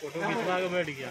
Photo खिंचवा के बैठ गया।